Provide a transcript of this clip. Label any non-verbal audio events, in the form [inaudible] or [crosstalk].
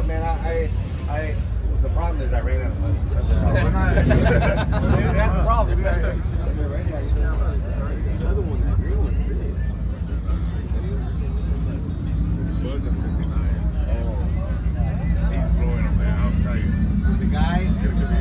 up, man. I, I, I the problem is I ran out of money. [laughs] That's the problem. that's the problem. The other one, that green is 59. Oh. He's blowing them. I'll tell you. The guy.